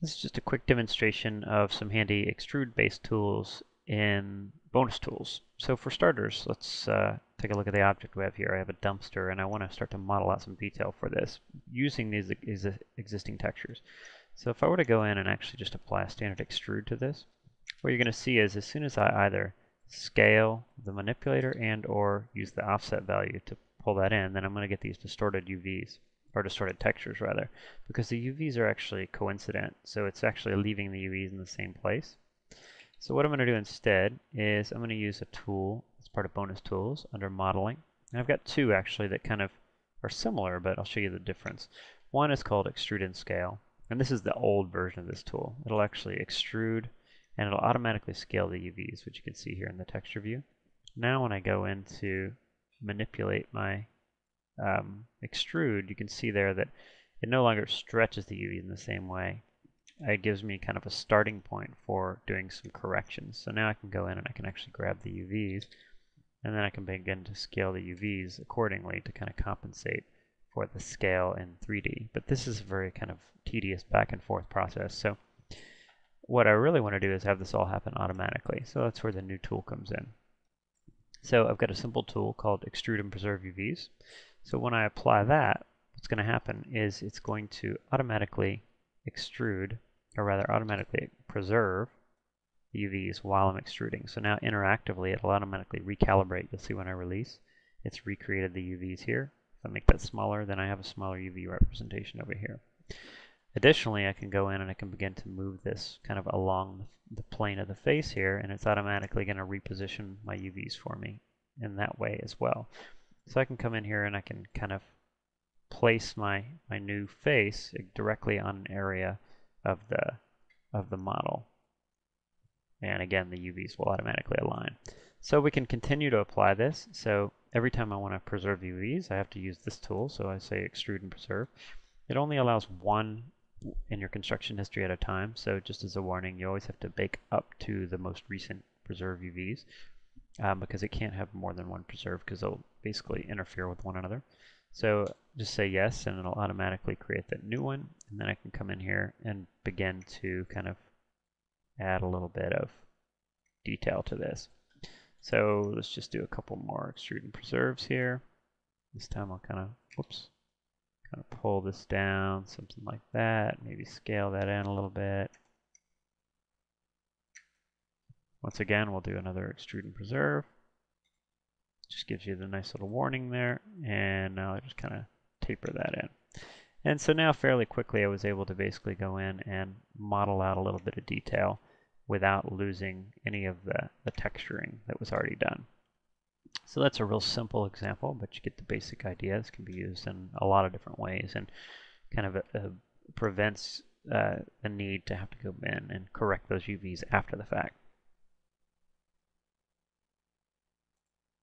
This is just a quick demonstration of some handy extrude-based tools in bonus tools. So for starters, let's uh, take a look at the object we have here. I have a dumpster and I want to start to model out some detail for this using these ex existing textures. So if I were to go in and actually just apply a standard extrude to this, what you're going to see is as soon as I either scale the manipulator and or use the offset value to pull that in, then I'm going to get these distorted UVs or distorted textures rather, because the UVs are actually coincident. So it's actually leaving the UVs in the same place. So what I'm going to do instead is I'm going to use a tool as part of bonus tools under modeling. And I've got two actually that kind of are similar, but I'll show you the difference. One is called extrude and scale. And this is the old version of this tool. It'll actually extrude and it'll automatically scale the UVs, which you can see here in the texture view. Now when I go into manipulate my um, extrude, you can see there that it no longer stretches the UV in the same way. It gives me kind of a starting point for doing some corrections. So now I can go in and I can actually grab the UVs and then I can begin to scale the UVs accordingly to kind of compensate for the scale in 3D. But this is a very kind of tedious back and forth process. So what I really want to do is have this all happen automatically. So that's where the new tool comes in. So I've got a simple tool called Extrude and Preserve UVs. So when I apply that, what's going to happen is it's going to automatically extrude, or rather automatically preserve the UVs while I'm extruding. So now interactively it'll automatically recalibrate. You'll see when I release, it's recreated the UVs here. If I make that smaller, then I have a smaller UV representation over here. Additionally, I can go in and I can begin to move this kind of along the plane of the face here, and it's automatically going to reposition my UVs for me in that way as well. So I can come in here and I can kind of place my, my new face directly on an area of the, of the model. And again, the UVs will automatically align. So we can continue to apply this. So every time I want to preserve UVs, I have to use this tool. So I say extrude and preserve. It only allows one in your construction history at a time. So just as a warning, you always have to bake up to the most recent preserve UVs um, because it can't have more than one preserve because they'll basically interfere with one another. So just say yes and it'll automatically create that new one and then I can come in here and begin to kind of add a little bit of detail to this. So let's just do a couple more extrude and preserves here. This time I'll kind of, whoops, kind of pull this down, something like that. Maybe scale that in a little bit. Once again, we'll do another extrude and preserve. Just gives you the nice little warning there. And now I just kind of taper that in. And so now fairly quickly I was able to basically go in and model out a little bit of detail without losing any of the, the texturing that was already done. So that's a real simple example, but you get the basic idea. This can be used in a lot of different ways and kind of uh, prevents uh, the need to have to go in and correct those UVs after the fact.